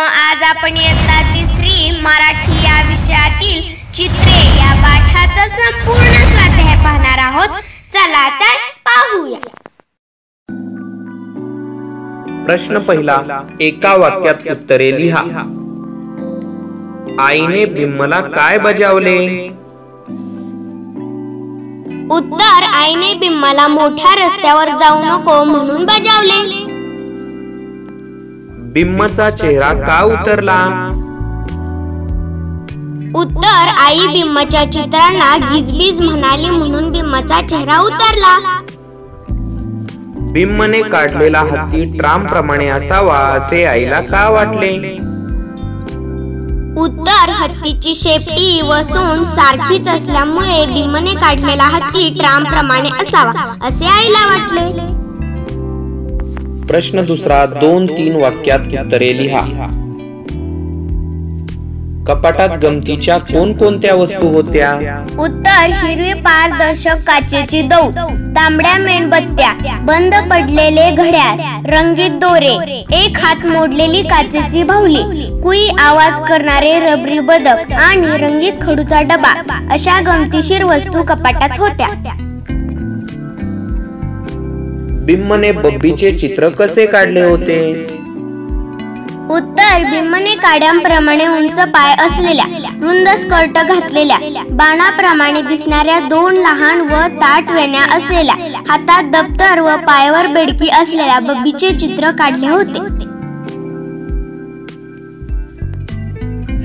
आज आपण इयत्ता तिसरी मराठी या विषयातील चित्रे. या पाठाचा संपूर्ण स्वाध्याय पाहणार आहोत. चला तर पाहूया. प्रश्न पहिला एका वाक्यात उत्तरे लिहा. आईने बिम्मला काय बजावले? उत्तर आईने बिम्माला मोठ्या रस्त्यावर जाऊ नको म्हणून बजावले. बिम्मचा चेहरा का उतरला? उत्तर आई बिम्माच्या चित्रांना गिजबीज म्हणाली म्हणून बिम्माचा चेहरा उतरला. बिम्मने काढलेला हत्ती ट्राम प्रमाणे असावा असे आईला का वाटले? उत्तर हत्तीची शेपटी व सोंड सारखीच असल्यामुळे बिम्मने काढलेला हत्ती ट्राम प्रमाणे असावा असे आईला वाटले. प्रश्न दुसरा दोन तीन वाक्यात उत्तरे लिहा. कपाटात गमतीच्या कोणकोणत्या वस्तू होत्या? उत्तर हिरवी पारदर्शक काचेची दौ तांबड्या मेणबत्त्या बंद पडलेले घड्याळ रंगीत दोरे एक हात मोडलेली काचेची भावली कुई आवाज करणारे रबरी बदक आणि रंगीत खडूचा डबा अशा गमतीशीर वस्तू कपाटात होत्या. बिम्मने बब्बीचे चित्र कसे काढले होते? उत्तर बिम्मने काड्यांप्रमाणे उंच पाय असलेल्या रुंद स्कर्ट घातलेल्या बाणाप्रमाणे दिसणाऱ्या दोन लहान व ताट वेण्या असलेल्या हातात दप्तर व पायावर बेडकी असलेल्या बब्बीचे चित्र काढले होते.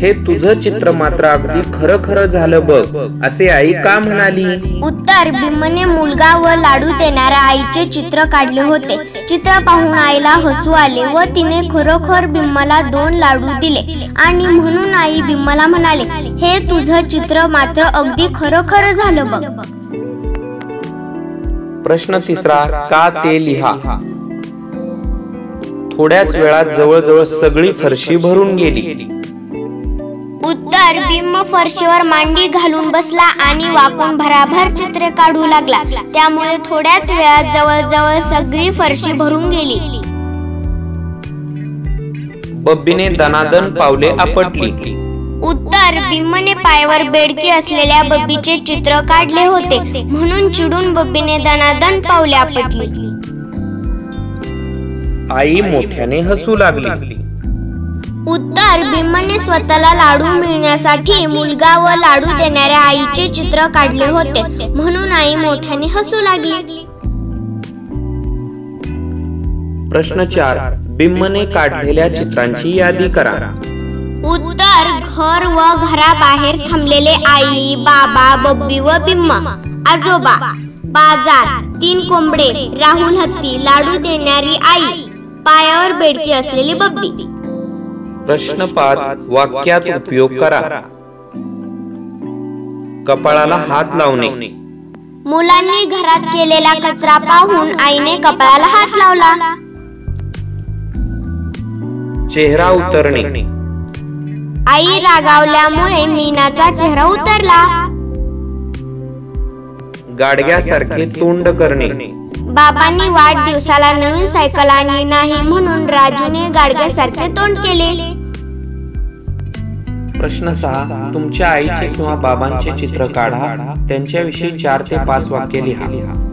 हे तुझं चित्र मात्र अगदी खरं खरं झालं बघ. असे आई का म्हणाली? उत्तर बिम्मने मुलगा व लाडू देणाऱ्या आईचे चित्र काढले होते. चित्र पाहून आईला हसू आले व तिने खरोखर बिम्माला दोन लाडू दिले. आणि म्हणून आई बिम्माला म्हणाले हे तुझं चित्र मात्र अगदी खरोखर झालं बघ. प्रश्न तिसरा का ते लिहा? थोड्याच वेळात जवळजवळ सगळी फरशी भरून गेली. उत्तर बिंब फरशीवर मांडी घालून बसला आणि वाकून भराभर चित्रे काढू लागला. त्यामुळे थोड्याच वेळात जवळजवळ सगळी फरशी भरून गेली. बब्बीने दनादन पावले आपटली. उत्तर बिंबने पायावर बेडके असलेल्या बब्बीचे चित्र काढले होते. म्हणून चिडून बब्बीने दनादन पावले आपटली. आई मोठ्याने हसू लागली. उत्तर बिंबने स्वतःला लाडू मिळण्यासाठी मुलगा व लाडू देणाऱ्या आईचे चित्र काढले होते. म्हणून आई मोठ्याने हसू लागली. प्रश्न चार बिम्मने काढलेल्या चित्रांची यादी करा. उत्तर घर व घराबाहेर थांबलेले आई बाबा बब्बी व बिम्म आजोबा बाजार तीन कोंबडे राहुल हत्ती लाडू देणारी आई पायावर बेडकी असलेली बब्बी. प्रश्न पाच वाक्यात उपयोग करा. कपाळाला हात लावणे. मुलांनी घरात केलेला कचरा पाहून आईने कपाळाला हात लावला. चेहरा उतरणे. आई रागावल्यामुळे मीनाचा चेहरा उतरला. गाडग्यासारखे तोंड करणे. बाबांनी वाढदिवसाला नवीन सायकल आणली नाही म्हणून राजूने गाडग्यासारखे तोंड केले. प्रश्न सहा तुमच्या आईचे किंवा बाबांचे चित्र काढा. त्यांच्याविषयी चार ते पाच वाक्य लिहा.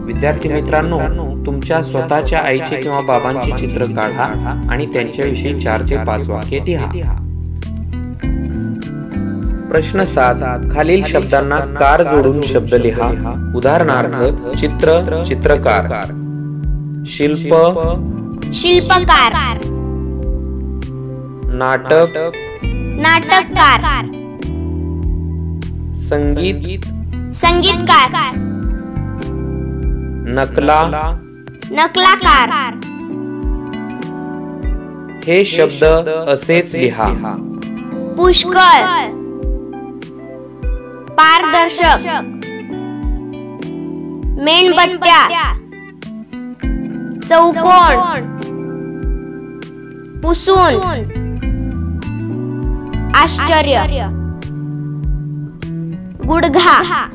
विद्यार्थी मित्रांनो तुमच्या स्वतःच्या आईचे किंवा बाबांचे चित्र काढा आणि त्यांच्याविषयी चार ते पाच वाक्य लिहा. प्रश्न सात. खालील शब्दांना कार जोडून शब्द लिहा. उदाहरणार्थ चित्र चित्रकार. शिल्प शिल्पकार. नाटक नाटककार. संगीत संगीतकार. नकला नकलाकार. हे शब्द असेच लिहा. पुष्कळ. पारदर्शक मेणबत्त्या. चौकोन. पुसून. आश्चर्य. गुडघा.